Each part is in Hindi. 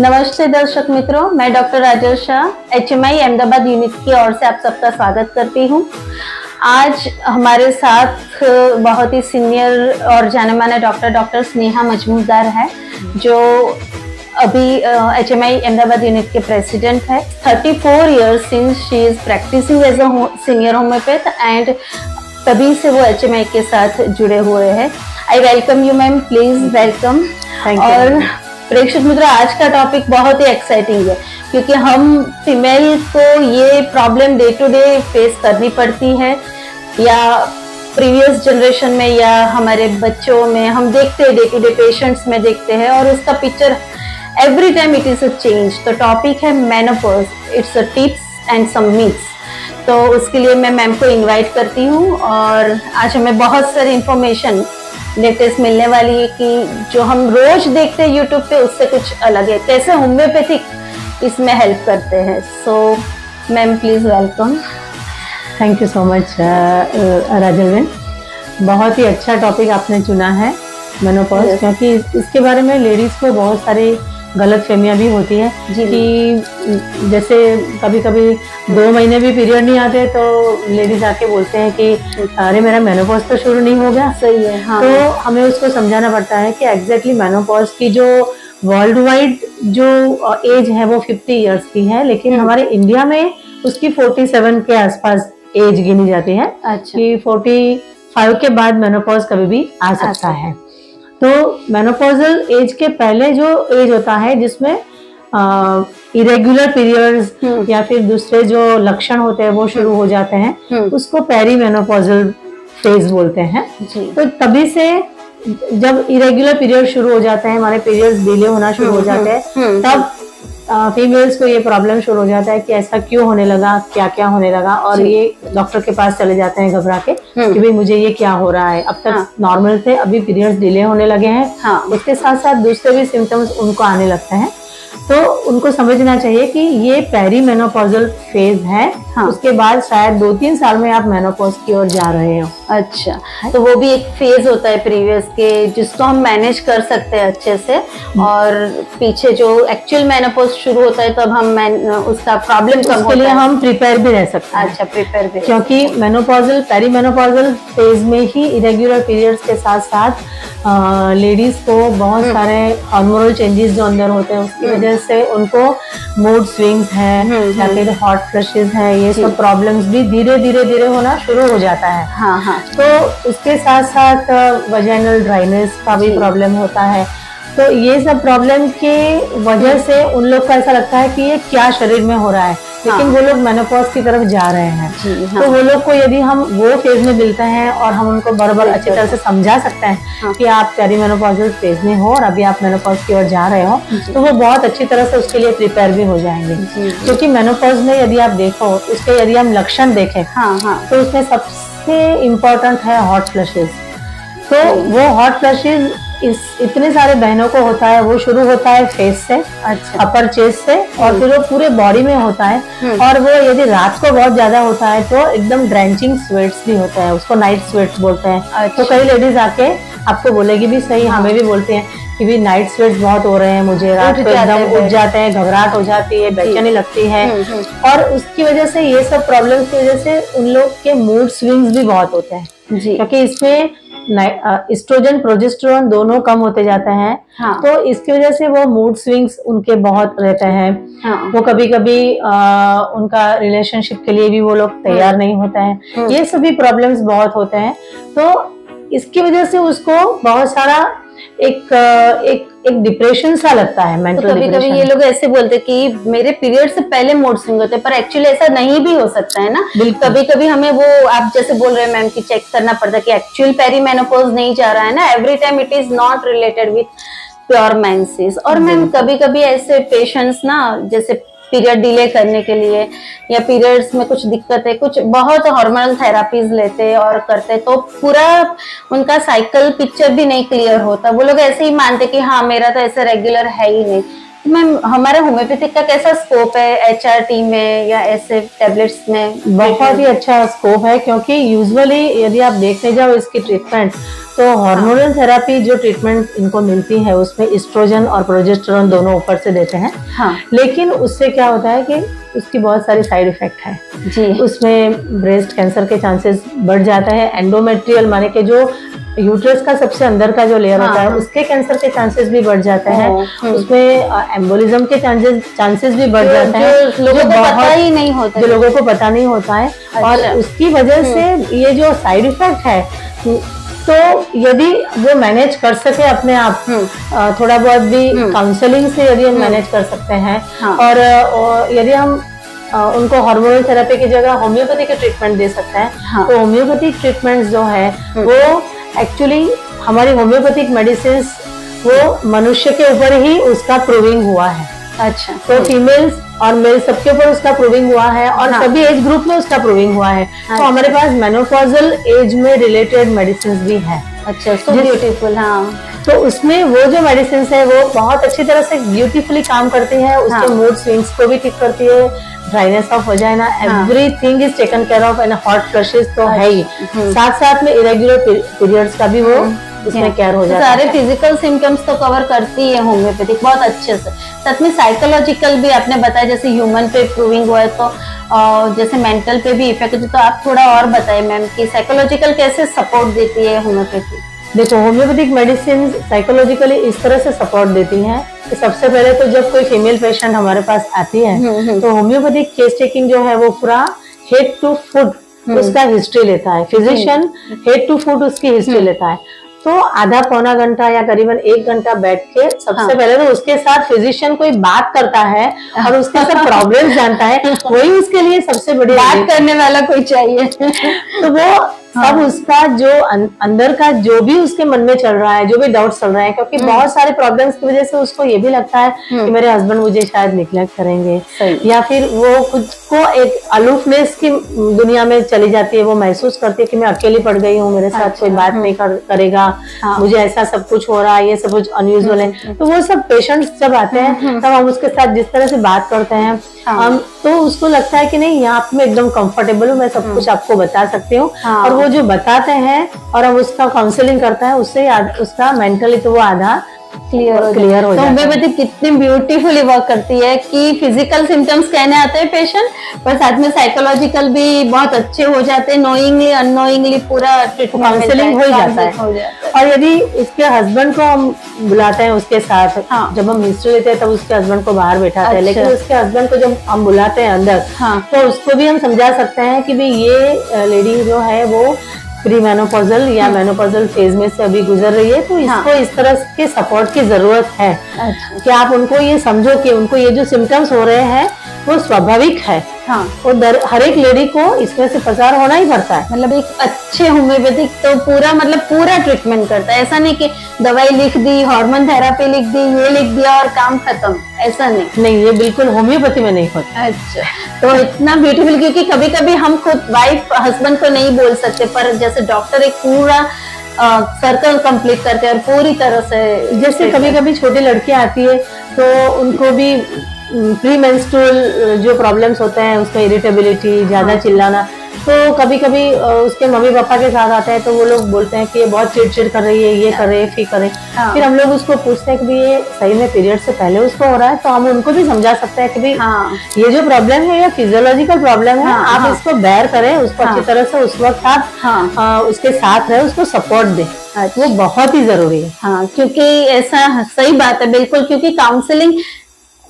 नमस्ते दर्शक मित्रों मैं doctor Rajesh Shah H M I Ahmedabad unit की ओर से आप सबका स्वागत करती हूँ। आज हमारे साथ बहुत ही सीनियर और जाने माने डॉक्टर डॉक्टर स्नेहा मजमूदार है जो अभी H M I Ahmedabad unit के प्रेसिडेंट है। Thirty four years since she is practising as a senior homeopath and तभी से वो एच एम आई के साथ जुड़े हुए हैं। I welcome you ma'am please welcome और प्रेक्षक मित्र, आज का टॉपिक बहुत ही एक्साइटिंग है, क्योंकि हम फीमेल को ये problem day to day face करनी पड़ती है, या प्रीवियस जनरेशन में, या हमारे बच्चों में, हम देखते हैं डे टू डे पेशेंट्स में देखते हैं, और उसका picture every time it is a change तो टॉपिक है menopause it's a tips and some myths तो उसके लिए मैं मैम को इनवाइट करती हूँ, और आज हमें बहुत सारी इंफॉर्मेशन लेटेस्ट मिलने वाली है कि जो हम रोज देखते हैं यूट्यूब पे उससे कुछ अलग है। कैसे होम्योपैथिक इसमें हेल्प करते हैं। So ma'am please welcome thank you so much Rajal बहुत ही अच्छा टॉपिक आपने चुना है मनोपॉज yes. क्योंकि इसके बारे में लेडीज़ को बहुत सारे गलत फहमियाँ भी होती है कि जैसे कभी कभी दो महीने भी पीरियड नहीं आते तो लेडीज़ आके बोलते हैं कि अरे मेरा मेनोपॉज तो शुरू नहीं हो गया सही है हाँ। तो हमें उसको समझाना पड़ता है कि एग्जैक्टली मेनोपॉज की जो वर्ल्ड वाइड जो एज है वो 50 इयर्स की है लेकिन हम्म। हमारे इंडिया में उसकी 47 के आसपास एज गिनी जाती है अच्छा। कि 45 के बाद मेनोपॉज कभी भी आ सकता अच्छा। है तो मेनोपोजल एज के पहले जो एज होता है जिसमें इरेगुलर पीरियड्स हम्म। या फिर दूसरे जो लक्षण होते हैं वो शुरू हो जाते हैं हम्म। उसको पेरी मेनोपोजल फ़ेज़ बोलते हैं तो तभी से जब इरेगुलर पीरियड शुरू हो जाते हैं हमारे पीरियड्स डिले होना शुरू हो हम्म, जाते हैं तब फीमेल्स को ये प्रॉब्लम शुरू हो जाता है कि ऐसा क्यों होने लगा क्या क्या होने लगा और ये डॉक्टर के पास चले जाते हैं घबरा के हम्म। कि भाई मुझे ये क्या हो रहा है अब तक हाँ। नॉर्मल थे अभी पीरियड्स डिले होने लगे हैं हाँ। उसके साथ साथ दूसरे भी सिम्टम्स उनको आने लगते हैं तो उनको समझना चाहिए कि ये पेरी मेनोपॉजल फ़ेज़ है हाँ। उसके बाद शायद दो तीन साल में आप मेनोपॉज की ओर जा रहे हो अच्छा। तो वो भी एक फ़ेज़ होता है प्रीवियस के जिसको हम मैनेज कर सकते हैं अच्छे से। और पीछे जो एक्चुअल मेनोपॉज शुरू होता है तब हम उसका प्रॉब्लम कम के लिए हम प्रिपेयर भी रह सकते हैं। अच्छा प्रिपेयर भी क्योंकि मेनोपॉजल पेरी मेनोपॉजल फ़ेज़ में ही इरेग्युलर पीरियड्स के साथ साथ लेडीज़ को बहुत हम्म। सारे हार्मोनल चेंजेस जो अंदर होते हैं उसकी हम्म। वजह से उनको मूड स्विंग्स है हम्म, या फिर हॉट फ्लशेज है ये सब प्रॉब्लम्स भी धीरे धीरे धीरे होना शुरू हो जाता है। हाँ हाँ। तो उसके साथ साथ वजैनल ड्राइनेस का भी प्रॉब्लम होता है। तो ये सब प्रॉब्लम की वजह से उन लोग का ऐसा लगता है कि ये क्या शरीर में हो रहा है। लेकिन हाँ। वो लोग मेनोपॉज की तरफ़ जा रहे हैं। हाँ। तो वो लोग को यदि हम वो फ़ेज़ में मिलते हैं और हम उनको बराबर अच्छी तरह से समझा सकते हैं हाँ। कि आप पेरी मेनोपॉजल फ़ेज़ में हो और अभी आप मेनोपॉज की ओर जा रहे हो तो वो बहुत अच्छी तरह से उसके लिए प्रिपेयर भी हो जाएँगे। क्योंकि मेनोपॉज में यदि आप देखो उसके यदि हम लक्षण देखें तो उसमें सबसे इम्पोर्टेंट है हॉट फ्लशेज तो वो हॉट फ्लशेज इस इतने सारे बहनों को होता है वो शुरू होता है फेस से अच्छा अपर चेस्ट से और हम्म। फिर वो पूरे बॉडी में होता है हम्म। और वो यदि रात को बहुत ज़्यादा होता है तो एकदम ड्रेंचिंग स्वेट्स भी होता है उसको नाइट स्वेट्स बोलते हैं तो अच्छा। तो कई लेडीज़ आके आपको बोलेगी भी सही हाँ। हमें भी बोलते हैं कि भी नाइट स्वेट्स बहुत हो रहे हैं मुझे रात को एकदम उठ जाते हैं घबराहट हो जाती है बेचैनी लगती है। हम्म, और उसकी वजह से ये सब प्रॉब्लम की वजह से उन लोग के मूड स्विंग्स भी बहुत होते हैं। क्योंकि इसमें इस्ट्रोजन प्रोजेस्ट्रोन दोनों कम होते जाते हैं। हाँ. तो इसकी वजह से वो मूड स्विंग्स उनके बहुत रहते हैं। हाँ. वो कभी कभी आ, उनका रिलेशनशिप के लिए भी वो लोग तैयार हाँ। नहीं होते हैं। हाँ। ये सभी प्रॉब्लम्स बहुत होते हैं। तो इसकी वजह से उसको बहुत सारा एक एक एक डिप्रेशन सा लगता है मेंटल तो कभी कभी ये लोग ऐसे बोलते कि मेरे पीरियड से पहले मूड स्विंग होते हैं पर एक्चुअली ऐसा नहीं भी हो सकता है ना? कभी कभी हमें वो आप जैसे बोल रहे हैं मैम की चेक करना पड़ता है कि एक्चुअल पेरीमेनोपॉज नहीं जा रहा है ना? Every time it is not related with pure menses और मैम कभी कभी ऐसे पेशेंट्स ना जैसे पीरियड डिले करने के लिए, या पीरियड्स में कुछ दिक्कतें कुछ बहुत हार्मोनल थेरापीज लेते और करते तो पूरा उनका साइकिल पिक्चर भी नहीं क्लियर होता। वो लोग ऐसे ही मानते कि हाँ मेरा तो ऐसे रेगुलर है ही नहीं। मैम हमारे होम्योपैथिक का कैसा स्कोप है? एच आर टी में या ऐसे टेबलेट्स में? बहुत ही अच्छा स्कोप है क्योंकि यूजुअली यदि आप देखने जाओ इसकी ट्रीटमेंट तो हार्मोनल थेरापी जो ट्रीटमेंट इनको मिलती है उसमें इस्ट्रोजन और प्रोजेस्टेरोन दोनों ऊपर से देते हैं। हाँ। लेकिन उससे क्या होता है कि उसकी बहुत सारी साइड इफ़ेक्ट है। जी। उसमें ब्रेस्ट कैंसर के चांसेस बढ़ जाता है। एंडोमेट्रियल माने के जो यूट्रस का सबसे अंदर का जो लेयर हाँ, होता है हाँ। उसके कैंसर के चांसेस भी बढ़ जाते हैं हम्म। उसमें एम्बोलिज्म के चांसेस चांसेस भी बढ़ जाते हैं लोगों को पता ही नहीं होता जो लोगों को पता नहीं होता है अच्छा। और उसकी वजह से हम्म। ये जो साइड इफ़ेक्ट है तो यदि वो मैनेज कर सके अपने आप हम्म। थोड़ा बहुत भी काउंसलिंग से यदि हम मैनेज कर सकते हैं हाँ। और यदि हम उनको हार्मोनल थेरेपी की जगह होम्योपैथी के ट्रीटमेंट दे सकते हैं हाँ। तो होम्योपैथिक ट्रीटमेंट जो है वो एक्चुअली हमारी होम्योपैथिक मेडिसिन वो मनुष्य के ऊपर ही उसका प्रूविंग हुआ है अच्छा तो फीमेल्स और मेल सबके ऊपर उसका प्रूविंग हुआ है और हाँ. सभी एज ग्रुप में उसका प्रूविंग हुआ है तो हाँ. तो हमारे पास मेनोपॉजल एज में रिलेटेड मेडिसिन भी है अच्छा सो ब्यूटीफुल हाँ तो उसमें वो जो मेडिसिन है वो बहुत अच्छी तरह से ब्यूटीफुली काम करती है उसके हाँ. मूड स्विंग्स को भी ठीक करती है dryness of vagina everything is taken care of and hot flushes तो है ही। हम्म। साथ साथ में इरेगुलर पीरियड्स का भी वो इसमें हम्म। केयर हो जाता सारे फ़िज़िकल सिम्टम्स तो कवर करती है होम्योपैथिक बहुत अच्छे से। साथ में साइकोलॉजिकल भी आपने बताया जैसे ह्यूमन पे प्रूविंग हुआ है तो जैसे मेंटल पे भी इफ़ेक्ट तो आप थोड़ा और बताए मैम कि साइकोलॉजिकल कैसे सपोर्ट देती है होम्योपैथी देखो होम्योपैथिक मेडिसिन साइकोलॉजिकली इस तरह से सपोर्ट देती हैं कि सबसे पहले तो जब कोई फीमेल पेशेंट हमारे पास आती है हम्म, हम्म। तो होम्योपैथिक केस टेकिंग जो है वो पूरा हेड टू फुट उसका हिस्ट्री लेता है फिजिशियन हेड टू फुट उसकी हिस्ट्री हम्म। लेता है तो आधा पौना घंटा या करीबन एक घंटा बैठ के सबसे हाँ। पहले तो उसके साथ फिजिशियन कोई बात करता है और उसके साथ प्रॉब्लम जानता है वही उसके लिए सबसे बड़ी बात करने वाला कोई चाहिए तो वो हाँ। सब उसका जो अं, अंदर का जो भी उसके मन में चल रहा है जो भी डाउट चल रहा है क्योंकि हम्म। बहुत सारे प्रॉब्लम्स की वजह से उसको ये भी लगता है कि हम्म। मेरे हस्बैंड मुझे शायद निग्लेक्ट करेंगे या फिर वो खुद को एक अलूफनेस की दुनिया में चली जाती है वो महसूस करती है कि मैं अकेली पड़ गई हूँ मेरे साथ अच्छा, कोई बात हम्म। नहीं कर, करेगा हाँ। मुझे ऐसा सब कुछ हो रहा है ये सब कुछ अनयूजल है तो वो सब पेशेंट्स जब आते हैं तब हम उसके साथ जिस तरह से बात करते हैं हाँ। हम तो उसको लगता है कि नहीं यहाँ मैं एकदम कंफर्टेबल हूँ मैं सब कुछ आपको बता सकती हूँ हाँ। और वो जो बताते हैं और अब उसका काउंसलिंग करता है, उससे उसका मेंटली तो वो आधा क्लियर हो क्लियर हो तो होम्योपैथी कितनी ब्यूटीफुली वर्क करती है कि फ़िज़िकल सिम्टम्स कहने आते हैं पेशेंट पर साथ में साइकोलॉजिकल भी बहुत अच्छे हो जाते हैं। नोइंगली अनोइंगली पूरा काउंसलिंग हो। जाता है। और यदि इसके हस्बैंड को हम बुलाते हैं उसके साथ हाँ। जब हम हिस्ट्री लेते हैं तब उसके हस्बैंड को बाहर बैठाते हैं। लेकिन अच्छा। उसके हस्बैंड को जब हम बुलाते हैं अंदर हाँ। तो उसको भी हम समझा सकते हैं कि भाई ये लेडी जो है वो प्री मेनोपॉजल या मेनोपॉजल हम्म। फ़ेज़ में से अभी गुजर रही है तो हाँ। इसको इस तरह के सपोर्ट की ज़रूरत है अच्छा। कि आप उनको ये समझो कि उनको ये जो सिम्टम्स हो रहे हैं वो स्वाभाविक है हाँ दर हर एक लेडी को इसमें से पसार होना ही पड़ता है मतलब एक अच्छे होम्योपैथिक तो पूरा मतलब पूरा ट्रीटमेंट करता है ऐसा नहीं कि दवाई लिख दी हार्मोन थेरापी लिख दी ये लिख दिया और काम खत्म ऐसा नहीं। नहीं ये बिल्कुल होम्योपैथी में नहीं होता। अच्छा। तो इतना ब्यूटीफुल क्योंकि कभी कभी हम खुद वाइफ हस्बैंड को नहीं बोल सकते पर जैसे डॉक्टर एक पूरा सर्कल कंप्लीट करते हैं और पूरी तरह से जैसे कभी कभी छोटी लड़की आती है तो उनको भी प्री मेंस्ट्रुअल जो प्रॉब्लम्स होते हैं उसमें इरिटेबिलिटी ज़्यादा हाँ। चिल्लाना तो कभी कभी उसके मम्मी पापा के साथ आते हैं तो वो लोग बोलते हैं कि ये बहुत चिड़चिड़ कर रही है ये कर रही है फिर करे हाँ। फिर हम लोग उसको पूछते हैं कि ये सही में पीरियड से पहले उसको हो रहा है तो हम उनको भी समझा सकते हैं कि भाई हाँ। ये जो प्रॉब्लम है ये फिजियोलॉजिकल प्रॉब्लम है हाँ, आप हाँ। इसको बैर करें उसको हाँ, अच्छी तरह से उस वक्त आप हाँ, उसके साथ रहे उसको सपोर्ट दे अच्छा। वो बहुत ही ज़रूरी है हाँ क्योंकि ऐसा सही बात है बिल्कुल क्योंकि काउंसलिंग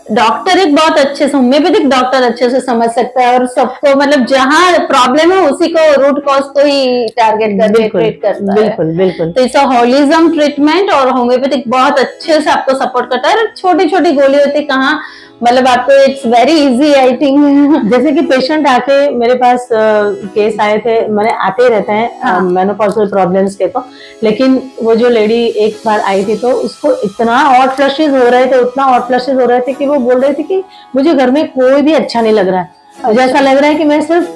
डॉक्टर एक बहुत अच्छे से होम्योपैथिक डॉक्टर अच्छे से समझ सकता है और सबको मतलब जहाँ प्रॉब्लम है उसी को रूट कॉज को ही टारगेट करके ट्रीट करता है। बिल्कुल बिल्कुल। तो इस होलिज्म ट्रीटमेंट और होम्योपैथिक बहुत अच्छे से आपको सपोर्ट करता है। छोटी छोटी गोली होती है कहाँ मतलब आपको it's very easy I think जैसे कि पेशेंट आके मेरे पास केस आए थे मैंने आते ही रहते हैं हाँ. मेनोपॉजल प्रॉब्लम्स के तो। लेकिन वो जो लेडी एक बार आई थी तो उसको इतना हॉट फ्लशेज हो रहे थे उतना हॉट फ्लशेज हो रहे थे कि वो बोल रहे थे कि मुझे घर में कोई भी अच्छा नहीं लग रहा है। मुझे ऐसा लग रहा है कि मैं सिर्फ़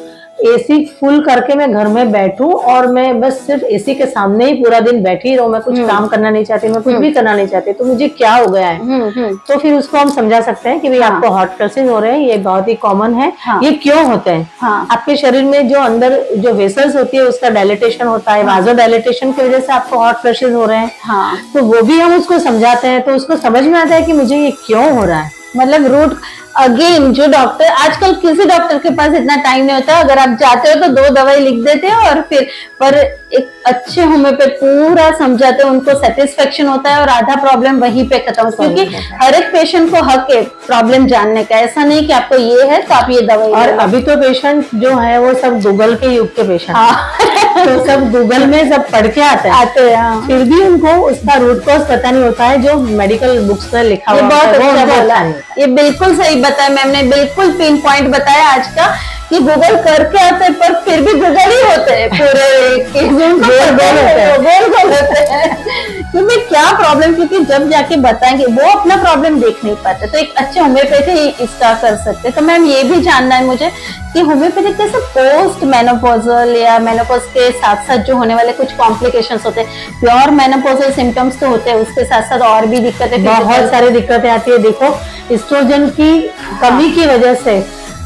एसी फुल करके मैं घर में बैठूं और मैं बस सिर्फ़ एसी के सामने ही पूरा दिन बैठी रहूँ। मैं कुछ हम्म। काम करना नहीं चाहती मैं कुछ हम्म। भी करना नहीं चाहती। तो मुझे क्या हो गया है? हम्म, तो फिर उसको हम समझा सकते हैं कि भाई हाँ। आपको हॉट फ्लशेज हो रहे हैं ये बहुत ही कॉमन है। हाँ। ये क्यों होते हैं? हाँ। आपके शरीर में जो अंदर जो वेसल्स होती है उसका डायलिटेशन होता है वाजो डायलिटेशन की वजह से आपको हॉट फ्लशेज हो रहे हैं। हाँ। तो वो भी हम उसको समझाते हैं तो उसको समझ में आता है कि मुझे ये क्यों हो रहा है? मतलब रूट अगेन जो डॉक्टर आजकल किसी डॉक्टर के पास इतना टाइम नहीं होता। अगर आप जाते हो तो दो दवाई लिख देते हैं और फिर, पर एक अच्छे होम्योपैथ पूरा समझाते हैं उनको सेटिस्फेक्शन होता है और आधा प्रॉब्लम वहीं पे खत्म है। क्योंकि हर एक पेशेंट को हक है प्रॉब्लम जानने का। ऐसा नहीं कि आपको ये है तो आप ये दवाई और अभी तो पेशेंट जो है वो सब गूगल के युग के पेशेंट हाँ। तो सब गूगल में सब पढ़ के आते हैं। आते हैं हाँ। फिर भी उनको उसका रूट कॉज पता नहीं होता है जो मेडिकल बुक्स में लिखा हुआ बहुत है, अच्छा बोला। ये बिल्कुल सही बताया मैम ने बिल्कुल पिन पॉइंट बताया आज का। कि गूगल करके आते पर फिर भी गूगल ही होते हैं। पूरे के गोल गोल होते हैं। गोल गोल होते हैं। क्योंकि क्या प्रॉब्लम क्योंकि जब जाके बताएँगे वो अपना प्रॉब्लम देख नहीं पाते। तो एक अच्छे होम्योपैथी इसका कर सकते तो मैम ये भी जानना है मुझे कि होम्योपैथी कैसे पोस्ट मेनोपोजल या मेनोपोज के साथ साथ जो होने वाले कुछ कॉम्प्लिकेशन होते हैं। प्योर मेनोपोजल सिम्टम्स तो होते हैं उसके साथ साथ और भी दिक्कतें बहुत सारी दिक्कतें आती है। देखो स्ट्रोजन की कमी की वजह से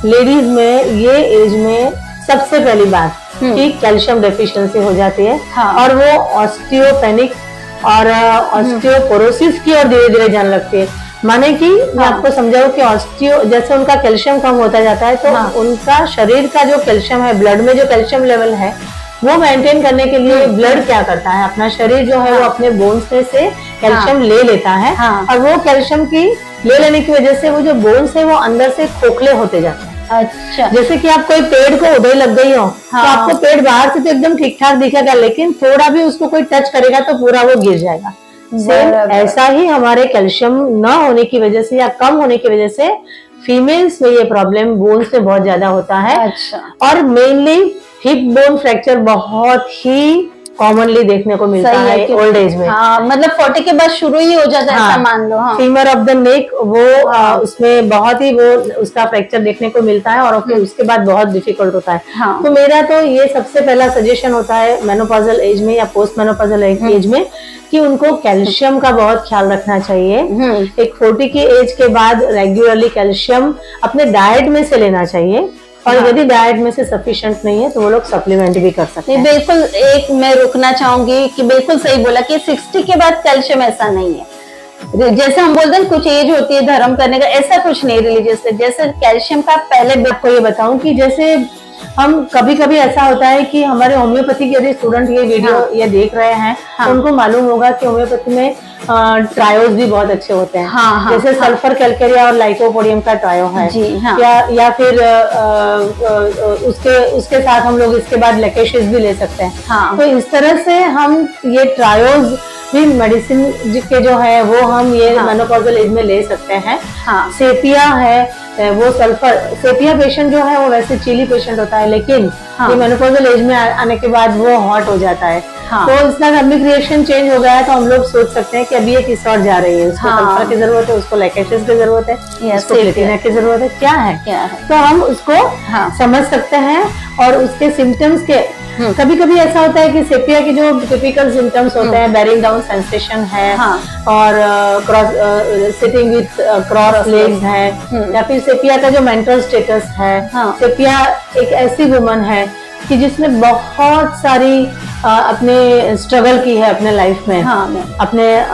लेडीज़ में ये एज में सबसे पहली बात हम्म। कि कैल्शियम डेफिशिएंसी हो जाती है हाँ। और वो ऑस्टियोपेनिक और ऑस्टियोपोरोसिस की ओर धीरे धीरे जाने लगती है माने कि मैं हाँ। आपको समझाऊं कि ऑस्टियो जैसे उनका कैल्शियम कम होता जाता है तो हाँ। उनका शरीर का जो कैल्शियम है ब्लड में जो कैल्शियम लेवल है वो मेंटेन करने के लिए ब्लड क्या करता है अपना शरीर जो है वो हाँ। अपने बोन्स में से कैल्शियम ले लेता है हाँ। और वो कैल्शियम की ले लेने की वजह से वो जो बोन्स है वो अंदर से खोखले होते जाते हैं अच्छा जैसे कि आप कोई पेड़ को उधर लग गई हो हाँ। तो हाँ। आपको पेड़ बाहर से तो एकदम ठीक ठाक दिखेगा लेकिन थोड़ा भी उसको कोई टच करेगा तो पूरा वो गिर जाएगा सेम ऐसा ही हमारे कैल्शियम न होने की वजह से या कम होने की वजह से फीमेल्स में ये प्रॉब्लम बोन्स में बहुत ज़्यादा होता है अच्छा और मेनली हिप बोन फ्रैक्चर बहुत ही कॉमनली देखने को मिलता है है ओल्ड एज में। हाँ मतलब फोर्टी के बाद शुरू ही हो जाता है हाँ। ऐसा मान लो हाँ। फीमर ऑफ़ द नेक वो आ, उसमें बहुत ही वो उसका फ्रैक्चर देखने को मिलता है और फिर उसके बाद बहुत डिफ़िकल्ट होता है। हाँ। तो मेरा तो ये सबसे पहला सजेशन होता है मेनोपॉजल एज में या पोस्ट मेनोपॉजल एज में कि उनको कैल्शियम का बहुत ख्याल रखना चाहिए। हम्म। एक फोर्टी की एज के बाद रेगुलरली कैल्शियम अपने डाइट में से लेना चाहिए। और हाँ। यदि डाइट में से सफिशियंट नहीं है तो वो लोग सप्लीमेंट भी कर सकते हैं। बिल्कुल एक मैं रुकना चाहूँगी कि बिल्कुल सही बोला कि सिक्सटी के बाद कैल्शियम ऐसा नहीं है। जैसे हम बोलते हैं कुछ एज होती है धर्म करने का ऐसा कुछ नहीं रिलीजियस जैसे कैल्शियम का पहले आपको ये बताऊँ कि जैसे हम कभी कभी ऐसा होता है कि हमारे होम्योपैथी के यदि स्टूडेंट ये वीडियो हाँ। ये देख रहे हैं हाँ। तो उनको मालूम होगा कि होम्योपैथी में ट्रायोज भी बहुत अच्छे होते हैं हाँ, हाँ, जैसे हाँ। सल्फ़र कैलकेरिया और लाइकोपोडियम का ट्रायो है जी, हाँ। या या फिर अ, अ, उसके उसके साथ हम लोग इसके बाद लेकेशिस भी ले सकते हैं हाँ। तो इस तरह से हम ये ट्रायोज भी मेडिसिन के जो है वो हम ये हाँ। मेनोपॉजल एज में ले सकते हैं हाँ सेपिया है वो सल्फ़र सेपिया पेशेंट जो है वो वैसे चीली पेशेंट होता है लेकिन हाँ। ये मेनोपॉजल एज में आने के बाद वो हॉट हो जाता है हाँ। तो इसका थर्मिक रिएक्शन चेंज हो गया है तो हम लोग सोच सकते हैं कि अभी ये किस और जा रही है उसको हाँ। की ज़रूरत है उसको लैकेशिस की ज़रूरत है उसको। प्लेटिना की ज़रूरत है क्या है क्या है तो हम उसको हाँ। समझ सकते हैं और उसके सिम्टम्स के हम्म। कभी कभी ऐसा होता है कि सेपिया के जो टिपिकल सिम्टम्स होते हैं बैरिंग डाउन सेंसेशन है हाँ। और cross sitting with cross legs है हम्म। या फिर सेपिया का जो मेंटल स्टेटस है हाँ। सेपिया एक ऐसी वुमन है कि जिसने बहुत सारी अ, अपने स्ट्रगल की है अपने लाइफ में हाँ अपने अ,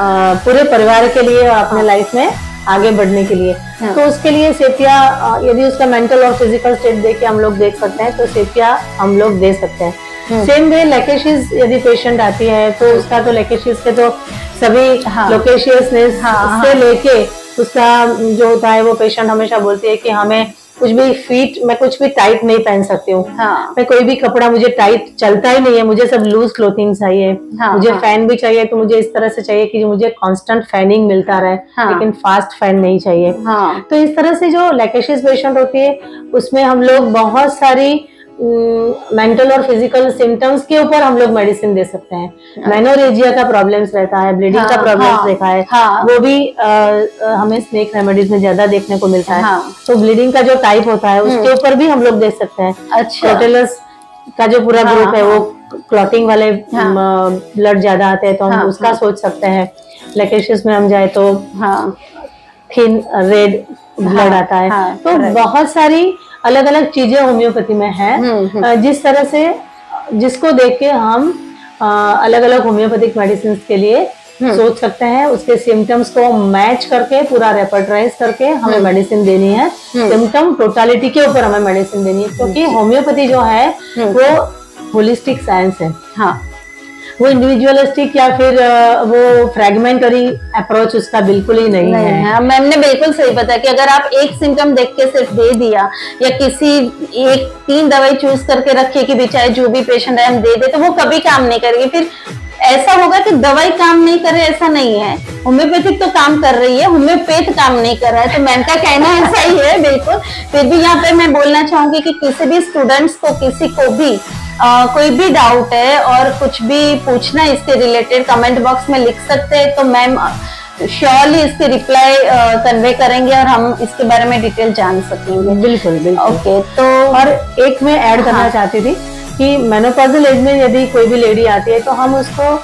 पूरे परिवार के लिए और अपने लाइफ में आगे बढ़ने के लिए हाँ। तो उसके लिए सेपिया अ, यदि उसका मेंटल और फ़िज़िकल स्टेट देख के हम लोग देख सकते हैं तो सेपिया हम लोग दे सकते हैं। सेम वे लेकेशिस यदि पेशेंट आती है तो उसका तो लेकेशिस के तो सभी हाँ। लोकेशियसनेस हाँ, से हाँ। लेके उसका जो होता है वो पेशेंट हमेशा बोलती है कि हमें कुछ भी फिट मैं कुछ भी टाइट नहीं पहन सकती हूँ। हाँ। मैं कोई भी कपड़ा मुझे टाइट चलता ही नहीं है मुझे सब लूज क्लोथिंग चाहिए। हाँ, मुझे हाँ। फ़ैन भी चाहिए तो मुझे इस तरह से चाहिए कि मुझे कांस्टेंट फैनिंग मिलता रहे हाँ। लेकिन फास्ट फ़ैन नहीं चाहिए। हाँ। तो इस तरह से जो लैकेशियस पेशेंट होती है उसमें हम लोग बहुत सारी मेंटल और फ़िज़िकल सिम्टम्स के ऊपर हम लोग मेडिसिन दे सकते हैं। मैनोरेजिया का प्रॉब्लम्स रहता है ब्लीडिंग का हाँ, प्रॉब्लम्स हाँ, देखा है। हाँ। वो भी अ, हमें स्नेक रेमेडीज में ज़्यादा देखने को मिलता है। हाँ। तो ब्लीडिंग का जो टाइप होता है उसके ऊपर भी हम लोग देख सकते हैं। अच्छा। का जो पूरा हाँ, ग्रुप है वो क्लॉटिंग वाले हाँ। ब्लड ज़्यादा आते हैं तो हम हाँ, उसका हाँ। सोच सकते हैं। लेकेशियस में हम जाए तो हाँ। थिन रेड ब्लड हाँ, आता है। हाँ, तो बहुत सारी अलग अलग चीज़ें होम्योपैथी में है हम्म, हम्म। जिस तरह से जिसको देख के हम अलग अलग होम्योपैथिक मेडिसिन के लिए हम्म। सोच सकते हैं उसके सिम्टम्स को मैच करके पूरा रेपर्टराइज करके हमें। मेडिसिन देनी है सिम्टम टोटालिटी के ऊपर हमें मेडिसिन देनी है क्योंकि होम्योपैथी जो है। वो होलिस्टिक साइंस है हाँ वो इंडिविजुअलिस्टिक या फिर वो फ्रेगमेंटरी अप्रोच उसका बिल्कुल ही नहीं, नहीं है। है। मैम ने बिल्कुल सही बताया कि अगर आप एक सिम्टम देख के सिर्फ़ दे दिया या किसी एक तीन दवाई चूज़ करके रखिए कि भी जो भी पेशेंट है हम दे दे तो वो कभी काम नहीं करेगी। फिर ऐसा होगा कि दवाई काम नहीं करे ऐसा नहीं है। होम्योपैथिक तो काम कर रही है होम्योपैथ काम नहीं कर रहा है तो मैम का कहना ऐसा ही है बिल्कुल। फिर भी यहाँ पे मैं बोलना चाहूँगी कि किसी भी स्टूडेंट्स को किसी को भी कोई भी डाउट है और कुछ भी पूछना है इसके रिलेटेड कमेंट बॉक्स में लिख सकते हैं तो मैम श्योरली इसके रिप्लाई कन्वे करेंगे और हम इसके बारे में डिटेल जान सकेंगे बिल्कुल बिल्कुल ओके तो और एक मैं ऐड करना हाँ। चाहती थी कि मेनोपॉजल एज में यदि कोई भी लेडी आती है तो हम उसको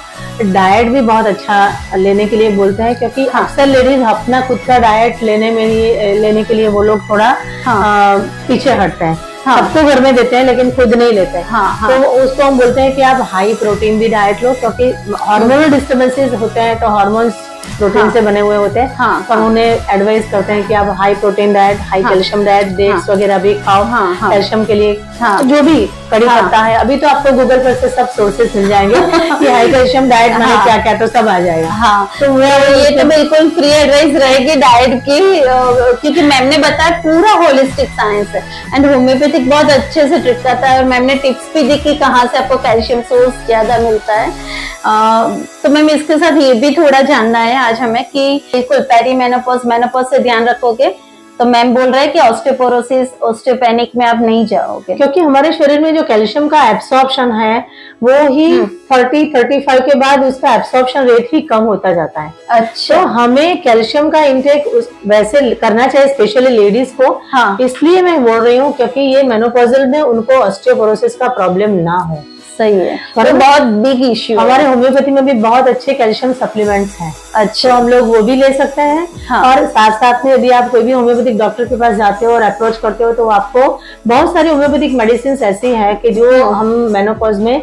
डाइट भी बहुत अच्छा लेने के लिए बोलते हैं क्योंकि हाँ। अक्सर लेडीज़ अपना खुद का डाइट लेने में लेने के लिए वो लोग थोड़ा हाँ। अ, पीछे हटते हैं हाँ। सबको घर में देते हैं लेकिन खुद नहीं लेते हैं हाँ, हाँ। तो उसको हम बोलते हैं कि आप हाई प्रोटीन भी डाइट लो क्योंकि हार्मोनल डिस्टर्बेंसेस होते हैं तो हार्मोन्स प्रोटीन हाँ। से बने हुए होते हैं हाँ, और उन्हें एडवाइस करते हैं कि आप हाई प्रोटीन डाइट हाई हाँ। कैल्शियम डाइट डेट्स वगैरह भी खाओ हाँ, हाँ। कैल्शियम के लिए हाँ। जो भी कड़ी हाँ। पत्ता है अभी तो आपको गूगल पर से सब सोर्सेस मिल जाएँगे कि हाई कैल्शियम डाइट मैंने हाँ। क्या क्या तो सब आ जाएगा हाँ तो तो ये तो बिल्कुल फ्री एडवाइस रहेगी डाइट की क्योंकि मैम ने बताया पूरा होलिस्टिक साइंस है एंड होम्योपैथिक बहुत अच्छे से ट्रीट करता है और मैम ने टिप्स भी दी कि कहाँ से आपको कैल्शियम सोर्स ज़्यादा मिलता है तो मैम इसके साथ ये भी थोड़ा जानना है आज हमें कि बिल्कुल पेरी मेनोपोज मेनोपॉज से ध्यान रखोगे तो मैम बोल रहे हैं कि ऑस्टियोपोरोसिस ऑस्टियोपेनिक में आप नहीं जाओगे। क्योंकि हमारे शरीर में जो कैल्शियम का एब्सॉर्प्शन है वो ही हम्म। 30 35 के बाद उसका एब्सॉर्प्शन रेट ही कम होता जाता है। अच्छा। तो हमें कैल्शियम का इंटेक वैसे करना चाहिए स्पेशली लेडीज़ को। हाँ। इसलिए मैं बोल रही हूँ क्योंकि ये मेनोपोजल में उनको ऑस्टियोपोरोसिस का प्रॉब्लम ना हो। सही है। पर तो बहुत बिग इश्यू हमारे होम्योपैथी में भी बहुत अच्छे कैल्शियम सप्लीमेंट्स हैं। तो अच्छा हम लोग वो भी ले सकते हैं। हाँ। और साथ साथ में यदि आप कोई भी होम्योपैथिक डॉक्टर के पास जाते हो और अप्रोच करते हो तो आपको बहुत सारी होम्योपैथिक मेडिसिन ऐसी है कि जो हम मेनोपॉज में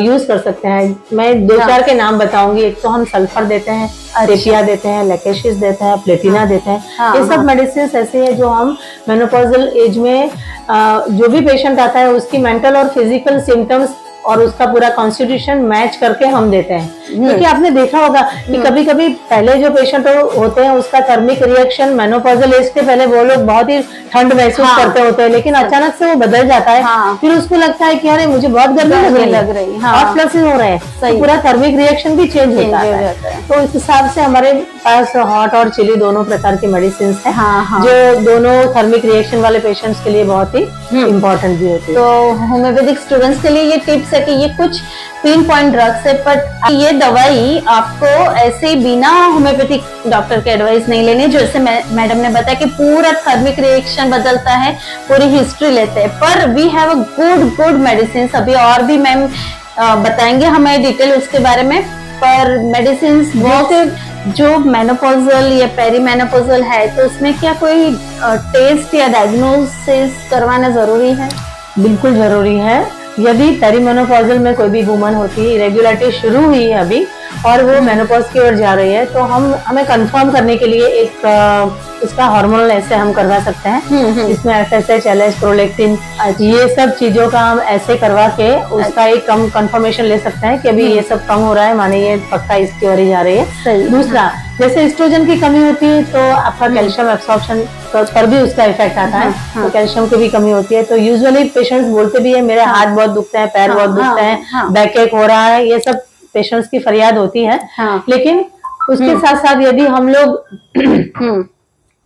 यूज़ कर सकते हैं। मैं दो हाँ। चार के नाम बताऊँगी। एक तो हम सल्फ़र देते हैं रेपिया देते हैं लेकेशिस देते हैं प्लेटिना देते हैं। हाँ, ये सब हाँ। मेडिसिन ऐसे हैं जो हम मेनोपॉजल एज में जो भी पेशेंट आता है उसकी मेंटल और फ़िज़िकल सिम्टम्स और उसका पूरा कॉन्स्टिट्यूशन मैच करके हम देते हैं। क्योंकि आपने देखा होगा कि कभी कभी पहले जो पेशेंट हो, होते हैं उसका थर्मिक रिएक्शन मेनोपॉजल एज के पहले वो लोग बहुत ही ठंड महसूस हाँ। करते होते हैं लेकिन अचानक से वो बदल जाता है। हाँ। फिर उसको लगता है कि अरे मुझे बहुत गर्मी लग रही लग रही, है हाँ। फ्लसेस हो रहे हैं। तो पूरा थर्मिक रिएक्शन भी चेंज होता हो जाता। तो इस हिसाब से हमारे पास हॉट और चिली दोनों प्रकार की मेडिसिन है। जो दोनों थर्मिक रिएक्शन वाले पेशेंट्स के लिए बहुत ही इम्पोर्टेंट भी होती है। तो होम्योपैथिक स्टूडेंट्स के लिए ये टिप्स है कि ये कुछ पिन पॉइंट ड्रग्स है पर ये दवाई आपको ऐसे बिना होम्योपैथिक डॉक्टर के एडवाइस नहीं लेनी जैसे मैडम ने बताया कि पूरा थर्मिक रिएक्शन बदलता है पूरी हिस्ट्री लेते हैं। पर we have a good good medicine अभी और भी मैम बताएँगे हमें डिटेल उसके बारे में। पर मेडिसिन बहुत जो मेनोपोजल या पेरी मेनोपोजल है तो उसमें क्या कोई टेस्ट या डायग्नोसिस करवाना ज़रूरी है? बिल्कुल ज़रूरी है। यदि पेरीमेनोपॉजल में कोई भी वुमन होती है इरेगुलरिटी शुरू हुई है अभी और वो मेनोपॉज की ओर जा रही है तो हम हमें कंफर्म करने के लिए एक इसका हार्मोनल ऐसे हम करवा सकते हैं। इसमें F S H L H prolactin ये सब चीज़ों का हम ऐसे करवा के उसका एक कम कंफर्मेशन ले सकते हैं कि अभी ये सब कम हो रहा है माने ये पक्का इसकी ओर ही जा रही है। दूसरा जैसे एस्ट्रोजन की कमी होती है तो आपका कैल्शियम एब्सॉर्प्शन पर भी उसका इफ़ेक्ट आता है। हाँ, तो कैल्शियम की भी कमी होती है। तो यूजुअली पेशेंट्स बोलते भी है मेरे हाथ बहुत दुखते हैं पैर हाँ, बहुत दुखते हाँ, हैं हाँ। बैक एक हो रहा है ये सब पेशेंट्स की फरियाद होती है हाँ। लेकिन उसके साथ साथ यदि हम लोग हम्म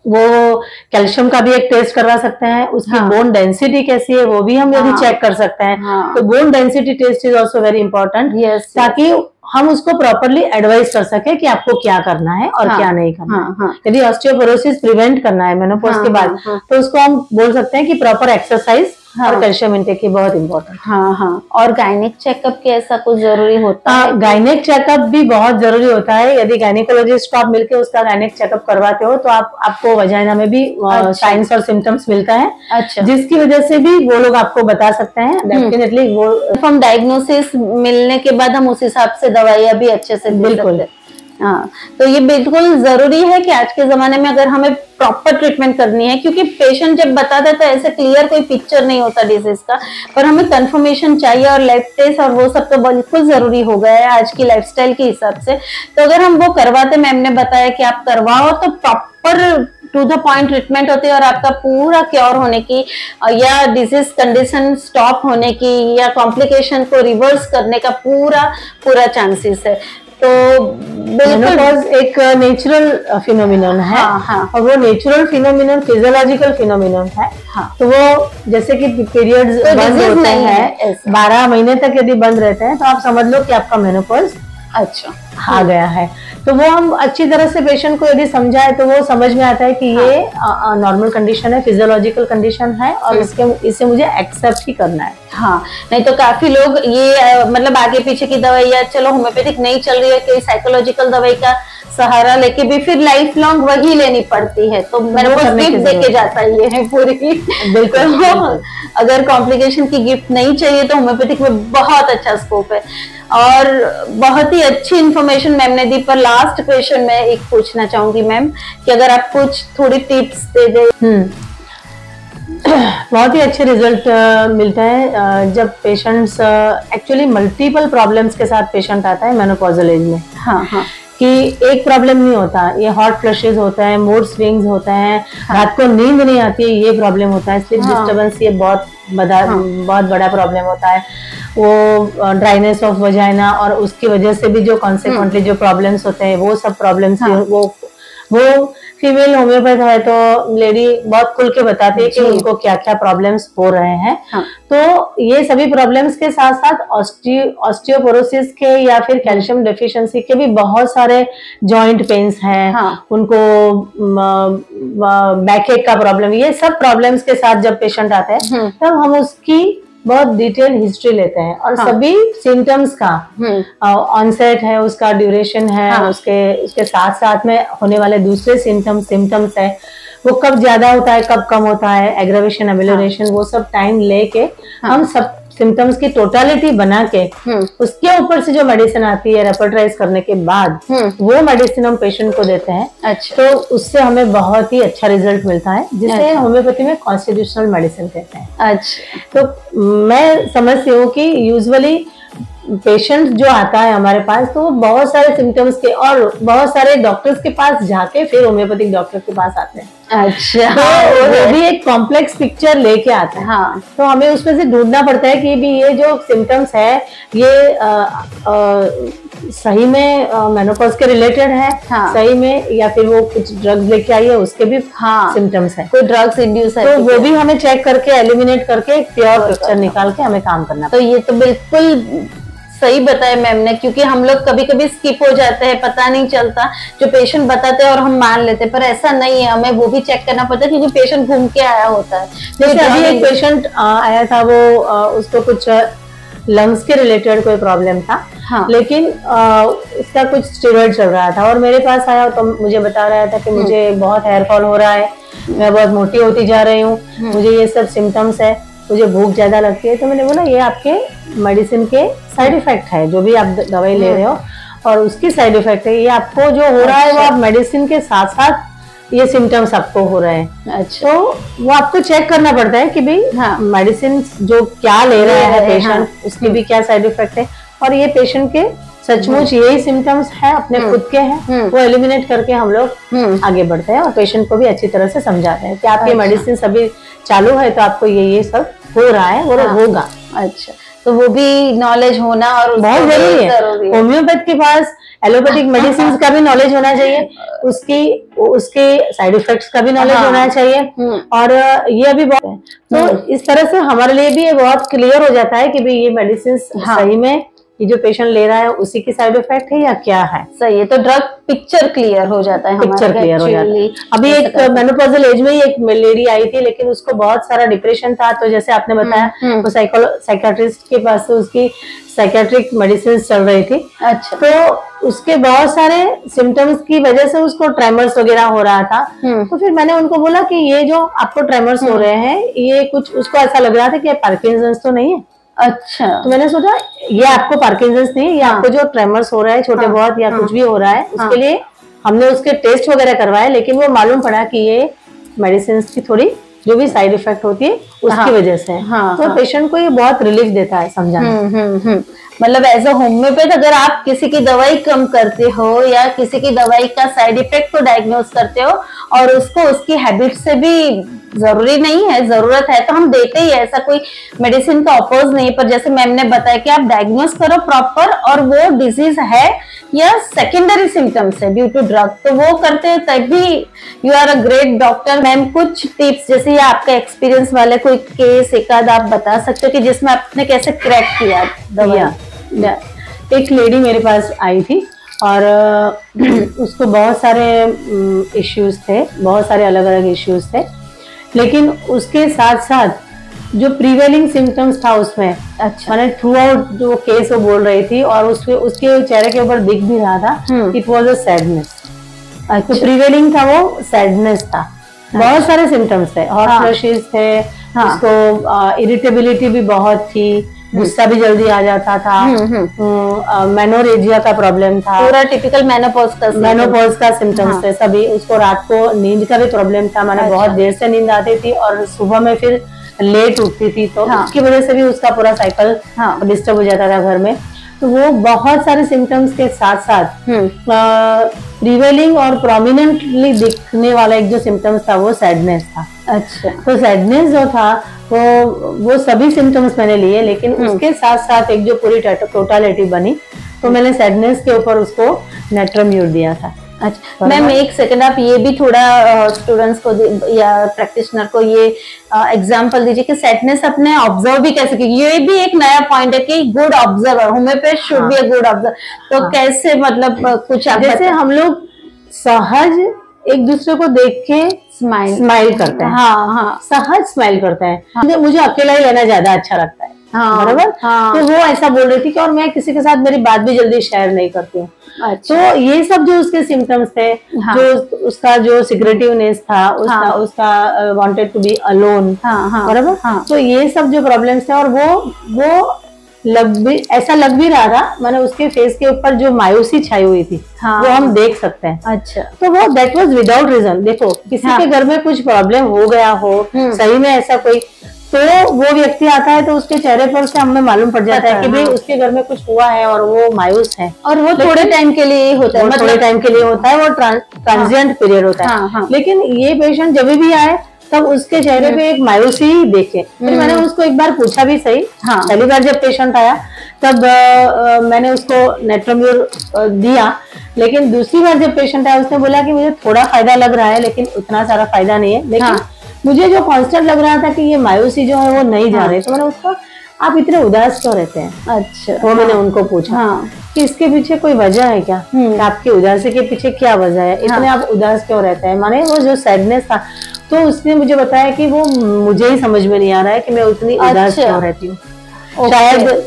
वो कैल्शियम का भी एक टेस्ट करवा सकते हैं उसकी हाँ। बोन डेंसिटी कैसी है वो भी हम यदि हाँ। चेक कर सकते हैं हाँ। तो bone density test is also very important ताकि हम उसको प्रॉपरली एडवाइस कर सके कि आपको क्या करना है और हाँ, क्या नहीं करना हाँ हाँ यदि ऑस्टियोपोरोसिस प्रिवेंट करना है मेनोपोज हाँ, के बाद हाँ, हाँ। तो उसको हम बोल सकते हैं कि प्रॉपर एक्सरसाइज हाँ। और कैल्शियम इंटेक की बहुत इम्पोर्टेंट हाँ हाँ। और गायनिक चेकअप के ऐसा कुछ ज़रूरी होता आ, है? गायनेक चेकअप भी बहुत ज़रूरी होता है। यदि गायनिकोलॉजिस्ट को आप मिलकर उसका गायनिक चेकअप करवाते हो तो आप आपको वजाइना में भी अच्छा। साइंस और सिम्टम्स मिलता है। अच्छा। जिसकी वजह से भी वो लोग आपको बता सकते हैं। डेफिनेटली वो हम डायग्नोसिस मिलने के बाद हम उस हिसाब से दवाइयाँ भी अच्छे से बिल्कुल। हैं। तो ये बिल्कुल ज़रूरी है कि आज के जमाने में अगर हमें प्रॉपर ट्रीटमेंट करनी है, क्योंकि पेशेंट जब बताता है तो ऐसे क्लियर कोई पिक्चर नहीं होता डिज़ीज़ का, पर हमें कंफर्मेशन चाहिए और लैब टेस्ट और वो सब तो बिल्कुल ज़रूरी हो गया है आज की लाइफस्टाइल के हिसाब से तो अगर हम वो करवाते मैम ने बताया कि आप करवाओ तो proper to the point treatment होती है और आपका पूरा क्योर होने की, या डिज़ीज़ कंडीशन स्टॉप होने की, या कॉम्प्लिकेशन को रिवर्स करने का पूरा पूरा चांसेस है तो बिल्कुल मेनोपॉज एक नेचुरल फिनोमिन है हाँ, हाँ। और वो नेचुरल फिनोमिन फिजियोलॉजिकल फिनोमिन है हाँ। तो वो जैसे कि पीरियड्स तो बंद होते है, हैं बारह महीने तक यदि बंद रहते हैं तो आप समझ लो कि आपका मेनोपॉज अच्छा। आ गया है। तो वो हम अच्छी तरह से पेशेंट को यदि समझाए तो वो समझ में आता है कि ये नॉर्मल कंडीशन है फिजियोलॉजिकल कंडीशन है और इसके इसे मुझे एक्सेप्ट ही करना है। हाँ नहीं तो काफ़ी लोग ये मतलब आगे पीछे की दवाई या चलो होम्योपैथिक नहीं चल रही है कोई साइकोलॉजिकल दवाई का सहारा लेके भी फिर लाइफ लॉन्ग वही लेनी पड़ती है। तो मेरे को गिफ्ट दे के ज़रूरत जाता है ये है पूरी। बिल्कुल, तो अगर कॉम्प्लिकेशन की गिफ्ट नहीं चाहिए तो होम्योपैथिक में बहुत अच्छा स्कोप है। और बहुत ही अच्छी इन्फॉर्मेशन मैम ने दी पर लास्ट क्वेश्चन में एक पूछना चाहूँगी मैम कि अगर आप कुछ थोड़ी टिप्स दे दे। हम्म। बहुत ही अच्छे रिज़ल्ट मिलते हैं। जब पेशेंट्स एक्चुअली मल्टीपल प्रॉब्लम्स के साथ पेशेंट आता है मेनोपॉजल एज में। हाँ हाँ। कि एक प्रॉब्लम नहीं होता। ये हॉट फ्लशेज होता है मूड स्विंग्स होते हैं रात को नींद नहीं आती है ये प्रॉब्लम होता है। स्लीप डिस्टर्बेंस ये बहुत बड़ा बहुत बड़ा प्रॉब्लम होता है। वो ड्राइनेस ऑफ़ वजाइना और उसकी वजह से भी जो कॉन्सिक्वेंटली जो प्रॉब्लम्स होते हैं वो सब प्रॉब्लम्स हाँ। वो वो फीमेल होम्योपैथ है तो लेडी बहुत खुल के बताती है कि उनको क्या क्या प्रॉब्लम्स हो रहे हैं हाँ। तो ये सभी प्रॉब्लम्स के साथ साथ ऑस्टियोपोरोसिस के या फिर कैल्शियम डेफिशिएंसी के भी बहुत सारे जॉइंट पेन्स हैं हाँ। उनको बैकएक का प्रॉब्लम ये सब प्रॉब्लम्स के साथ जब पेशेंट आते है हम्म। तब हम उसकी बहुत डिटेल हिस्ट्री लेते हैं और हाँ। सभी सिम्टम्स का हम्म ऑनसेट है उसका ड्यूरेशन है हाँ। उसके उसके साथ साथ में होने वाले दूसरे सिम्टम्स सिम्टम्स है वो कब ज़्यादा होता है कब कम होता है एग्रावेशन एमिलोरेशन वो सब टाइम लेके हाँ. हम सब सिम्टम्स की टोटालिटी बना के हम्म। उसके ऊपर से जो मेडिसिन आती है रेपर्टाइज करने के बाद हम्म। वो मेडिसिन हम पेशेंट को देते हैं। अच्छा। तो उससे हमें बहुत ही अच्छा रिज़ल्ट मिलता है जिसे अच्छा। होम्योपैथी में कॉन्स्टिट्यूशनल मेडिसिन कहते हैं। अच्छा। तो मैं समझती हूँ कि यूजुअली पेशेंट जो आता है हमारे पास तो वो बहुत सारे सिम्टम्स के और बहुत सारे डॉक्टर्स के पास जाके फिर होम्योपैथिक डॉक्टर के पास आते हैं। अच्छा। तो वो भी एक कॉम्प्लेक्स पिक्चर लेके आता है। हाँ। तो हमें उसमें से ढूंढना पड़ता है कि भी ये जो सिम्टम्स है ये अ, अ, सही में मेनोपॉज के रिलेटेड है हाँ। सही में या फिर वो कुछ ड्रग्स लेके आई है उसके भी हाँ। सिम्टम्स है। कोई ड्रग्स इंड्यूस है तो वो भी हमें चेक करके एलिमिनेट करके एक प्योर पिक्चर निकाल के हमें काम करना तो ये तो बिल्कुल सही बताया मैम ने क्योंकि हम लोग कभी कभी स्किप हो जाते हैं पता नहीं चलता। जो पेशेंट बताते हैं और हम मान लेते हैं पर ऐसा नहीं है हमें वो भी चेक करना पड़ता है क्योंकि पेशेंट घूम के आया होता है। जैसे अभी एक पेशेंट आया था वो अ, उसको कुछ लंग्स के रिलेटेड कोई प्रॉब्लम था। हाँ। लेकिन अ, उसका कुछ स्टेरॉइड चल रहा था और मेरे पास आया तो मुझे बता रहा था कि मुझे बहुत हेयर फॉल हो रहा है मैं बहुत मोटी होती जा रही हूँ मुझे ये सब सिम्टम्स है मुझे भूख ज़्यादा लगती है तो मैंने बोला ये आपके मेडिसिन के साइड इफ़ेक्ट है जो भी आप दवाई ले रहे हो और उसकी साइड इफ़ेक्ट है ये आपको जो हो रहा है वो अच्छा। आप मेडिसिन के साथ साथ ये सिम्टम्स आपको हो रहे हैं अच्छा तो वो आपको चेक करना पड़ता है कि भाई हाँ। मेडिसिन जो क्या ले रहा है पेशेंट हाँ। उसके भी क्या साइड इफ़ेक्ट है और ये पेशेंट के सचमुच यही सिम्टम्स है अपने खुद के हैं हम्म। वो एलिमिनेट करके हम लोग हम्म आगे बढ़ते हैं और पेशेंट को भी अच्छी तरह से समझाते हैं कि आपकी अच्छा। मेडिसिन सभी चालू है तो आपको ये ये सब हो रहा है और हाँ। होगा अच्छा तो वो भी नॉलेज होना और बहुत ज़रूरी है होम्योपैथ के पास एलोपैथिक मेडिसिन का भी नॉलेज होना चाहिए उसकी उसके साइड इफेक्ट्स का भी नॉलेज हाँ। होना चाहिए हम्म। और ये अभी बहुत तो इस तरह से हमारे लिए भी ये बहुत क्लियर हो जाता है कि भाई ये मेडिसिन हाँ। सही में ये जो पेशेंट ले रहा है उसी की साइड इफ़ेक्ट है या क्या है? सही है तो ड्रग पिक्चर क्लियर हो जाता है पिक्चर क्लियर हो जाता है। अभी एक मेनोपोजल एज में ही एक लेडी आई थी लेकिन उसको बहुत सारा डिप्रेशन था तो जैसे आपने बताया हम्म। वो साइकोलॉजिस्ट के पास से उसकी साइकेट्रिक मेडिसिन चल रही थी। अच्छा। तो उसके बहुत सारे सिम्टम्स की वजह से उसको ट्रेमर्स वगैरह हो रहा था। हम्म। तो फिर मैंने उनको बोला कि ये जो आपको ट्रेमर्स हो रहे हैं ये कुछ उसको ऐसा लग रहा था कि पार्किंसंस तो नहीं है? अच्छा तो मैंने सोचा ये आपको पार्किंसंस नहीं ये हाँ। आपको जो ट्रेमर्स हो रहा है छोटे हाँ, बहुत या हाँ। कुछ भी हो रहा है हाँ। उसके लिए हमने उसके टेस्ट वगैरह करवाए लेकिन वो मालूम पड़ा कि ये मेडिसिन की थोड़ी जो भी साइड इफ़ेक्ट होती है उसकी हाँ। वजह से हाँ, तो हाँ। पेशेंट को ये बहुत रिलीफ देता है समझाने हम्म मतलब एज अ होम्योपैथ अगर आप किसी की दवाई कम करते हो या किसी की दवाई का साइड इफ़ेक्ट को डायग्नोज करते हो और उसको उसकी हैबिट से भी ज़रूरी नहीं है ज़रूरत है तो हम देते ही ऐसा कोई मेडिसिन का अपोज नहीं पर जैसे मैम ने बताया कि आप डायग्नोज करो प्रॉपर और वो डिज़ीज़ है या सेकेंडरी सिम्टम्स है ड्यू टू ड्रग तो वो करते हैं तभी you are a great doctor ma'am कुछ टिप्स जैसे ये आपका एक्सपीरियंस वाले कोई केस एक आध आप बता सकते हो कि जिसमें आपने कैसे क्रैक किया दवाई? या, या, एक लेडी मेरे पास आई थी और उसको बहुत सारे इश्यूज़ थे बहुत सारे अलग अलग इश्यूज़ थे। लेकिन उसके साथ साथ जो प्रीवेलिंग सिम्टम्स था उसमें अच्छा। मैंने थ्रू आउट जो केस वो बोल रही थी और उसके उसके चेहरे के ऊपर दिख भी रहा था। इट वॉज़ अ सैडनेस तो अच्छा। प्रीवेलिंग था वो सैडनेस था। बहुत सारे सिम्टम्स थे हॉट हाँ। फ्लशेस थे हाँ। उसको इरिटेबिलिटी भी बहुत थी। गुस्सा भी जल्दी आ जाता था हम्म, हम्म। मेनोरेजिया का प्रॉब्लम था पूरा टिपिकल मेनोपॉज का। मेनोपॉज का सिम्टम्स हाँ। थे सभी उसको रात को नींद का भी प्रॉब्लम था मैंने अच्छा। बहुत देर से नींद आती थी और सुबह में फिर लेट उठती थी तो हाँ। उसकी वजह से भी उसका पूरा साइकिल हाँ। डिस्टर्ब हो जाता था घर में तो वो बहुत सारे सिम्टम्स के साथ साथ प्रिवेलिंग और प्रोमिनेंटली दिखने वाला एक जो सिम्टम्स था वो सैडनेस था। अच्छा। तो सैडनेस जो था वो वो सभी सिम्टम्स मैंने लिए लेकिन हम्म। उसके साथ साथ एक जो पूरी टोटालिटी बनी तो मैंने सैडनेस के ऊपर उसको नेट्रम्यूर दिया था। अच्छा। मैम एक सेकंड आप ये भी थोड़ा स्टूडेंट्स को या प्रैक्टिशनर को ये एग्जांपल दीजिए कि सैडनेस अपने ऑब्ज़र्व भी कैसे की ये भी एक नया पॉइंट है कि good observer homeopath should be a good observer तो हाँ। कैसे मतलब कुछ आप जैसे हम लोग सहज एक दूसरे को देख के स्माइल स्माइल करते हैं। हाँ हाँ सहज स्माइल करते हैं। मुझे मुझे अकेला ही रहना ज़्यादा अच्छा लगता है। हाँ, बराबर हाँ। तो वो ऐसा बोल रही थी कि और मैं किसी के साथ मेरी बात भी जल्दी शेयर नहीं करती हूँ अच्छा तो ये सब जो उसके सिम्टम्स थे हाँ। जो उसका जो सिक्रेटिवनेस था उसका हाँ। उसका वांटेड टू बी अलोन बराबर तो ये सब जो प्रॉब्लम्स थे और वो वो लग भी ऐसा लग भी रहा था मैंने उसके फेस के ऊपर जो मायूसी छाई हुई थी हाँ। वो हम देख सकते हैं अच्छा तो वो देट वाज विदाउट रीजन देखो किसी हाँ। के घर में कुछ प्रॉब्लम हो गया हो हम्म। सही में ऐसा कोई तो वो व्यक्ति आता है तो उसके चेहरे पर से हमें मालूम पड़ जाता है कि भाई हाँ। उसके घर में कुछ हुआ है और वो मायूस है और वो थोड़े टाइम के लिए ही होता है थोड़े मतलब टाइम के लिए होता है वो ट्रांजिएंट पीरियड होता है हाँ, हाँ। लेकिन ये पेशेंट जब भी आए तब उसके चेहरे पे एक मायूसी ही देखे। फिर मैंने उसको एक बार पूछा भी सही। हाँ। पहली बार जब पेशेंट आया तब आ, आ, मैंने उसको नेट्रोम्यूर दिया। लेकिन दूसरी बार जब पेशेंट आया उसने बोला कि मुझे थोड़ा फ़ायदा लग रहा है लेकिन उतना सारा फ़ायदा नहीं है। लेकिन हाँ। मुझे जो कॉन्स्टेंट लग रहा था कि ये मायूसी जो है वो नहीं जा रहे। रही तो मैंने उसको आप इतने उदास क्यों रहते हैं? अच्छा। वो मैंने उनको पूछा हाँ। कि इसके पीछे कोई वजह है क्या? हम्म। कि आपकी उदासी के पीछे क्या वजह है? इतने हाँ। आप उदास क्यों रहते हैं? माने वो जो सैडनेस था तो उसने मुझे बताया कि वो मुझे ही समझ में नहीं आ रहा है कि मैं उतनी उदास अच्छा। क्यों रहती हूँ। शायद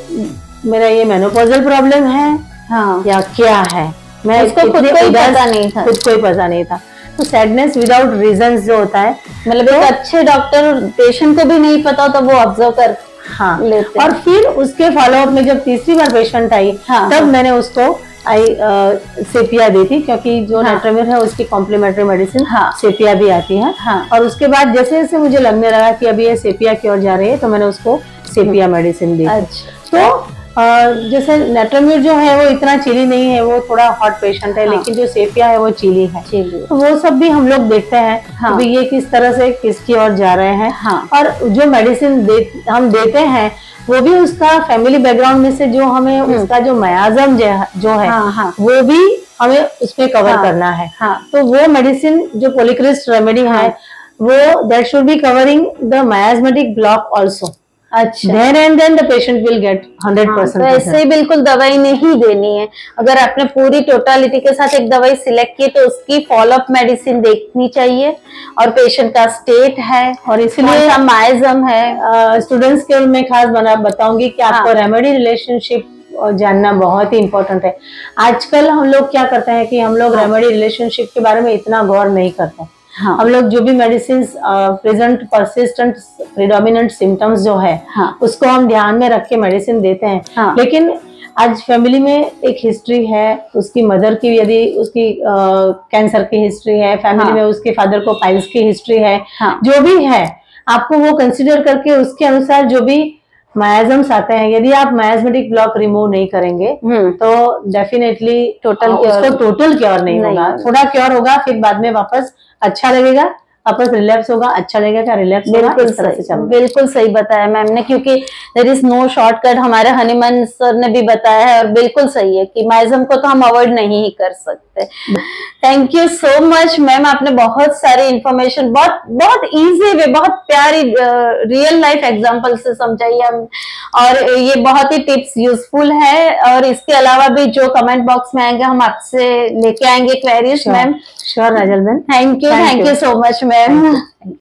मेरा ये मेनोपॉजल प्रॉब्लम है हाँ। या क्या है? मैं उसको खुद को ही उदास- पता नहीं था। खुद को ही पता नहीं था। तो सैडनेस विदाउट रीजन जो होता है मतलब एक अच्छे डॉक्टर पेशेंट को भी नहीं पता तो वो ऑब्ज़र्व कर हाँ लेते और फिर उसके फॉलोअप में जब तीसरी बार पेशेंट आई हाँ, तब हाँ। मैंने उसको आई सेपिया दी थी क्योंकि जो हाँ। नेट्रोमिर है उसकी कॉम्प्लीमेंट्री मेडिसिन हाँ। सेपिया भी आती है हाँ। और उसके बाद जैसे जैसे मुझे लगने लगा कि अभी ये सेपिया की ओर जा रही है तो मैंने उसको सेपिया मेडिसिन दी अच्छा तो जैसे नेट्रोम्यूर जो है वो इतना चिली नहीं है वो थोड़ा हॉट पेशेंट है हाँ। लेकिन जो सेपिया है वो चिली है चिली तो वो सब भी हम लोग देखते हैं हाँ। कि ये किस तरह से किसकी ओर जा रहे हैं हाँ। और जो मेडिसिन दे, हम देते हैं वो भी उसका फैमिली बैकग्राउंड में से जो हमें उसका जो मयाजम जो है हाँ, हाँ। वो भी हमें उसमें कवर हाँ, करना है हाँ। तो वो मेडिसिन जो पोलिक्रिस्ट रेमेडी है वो that should be covering the miasmatic block also अच्छा। Then and then the patient will get hundred हाँ, तो ऐसे बिल्कुल दवाई नहीं देनी है। अगर आपने पूरी टोटालिटी के साथ एक दवाई सिलेक्ट की तो उसकी फॉलोअप मेडिसिन देखनी चाहिए। और पेशेंट का स्टेट है और इसलिए- माइजम है। स्टूडेंट्स के मैं खास बना बताऊँगी कि आपको हाँ। रेमेडी रिलेशनशिप और जानना बहुत ही इम्पोर्टेंट है। आजकल हम लोग क्या करते हैं कि हम लोग रेमेडी रिलेशनशिप के बारे में इतना गौर नहीं करते। हाँ। हम लोग जो भी medicine present persistent predominant symptoms जो है हाँ। उसको हम ध्यान में रख के मेडिसिन देते हैं हाँ। लेकिन आज फैमिली में एक हिस्ट्री है उसकी मदर की यदि उसकी कैंसर की हिस्ट्री है फैमिली हाँ। में उसके फादर को पाइल्स की हिस्ट्री है हाँ। जो भी है आपको वो कंसिडर करके उसके अनुसार जो भी मायाजम्स आते हैं यदि आप मायाजमेटिक ब्लॉक रिमूव नहीं करेंगे हम्म। तो डेफिनेटली टोटल उसको टोटल क्योर नहीं होगा। थोड़ा क्योर होगा फिर बाद में वापस अच्छा लगेगा। वापस रिलैप्स होगा अच्छा लगेगा रिलैप्स होगा बिल्कुल इस तरह से सही बिल्कुल सही बताया मैम ने क्योंकि देर इज़ नो शॉर्टकट हमारे हनीमन सर ने भी बताया है और बिल्कुल सही है कि माइजम को तो हम अवॉइड नहीं ही कर सकते। Thank you so much ma'am आपने बहुत सारी इंफॉर्मेशन बहुत बहुत इजी वे बहुत प्यारी रियल लाइफ एग्ज़ाम्पल से समझाई हम। और ये बहुत ही टिप्स यूजफुल है और इसके अलावा भी जो कमेंट बॉक्स में आएँगे हम आपसे लेके आएँगे queries ma'am. Sure Rajal ma'am. Thank you thank you so much ma'am Thank you.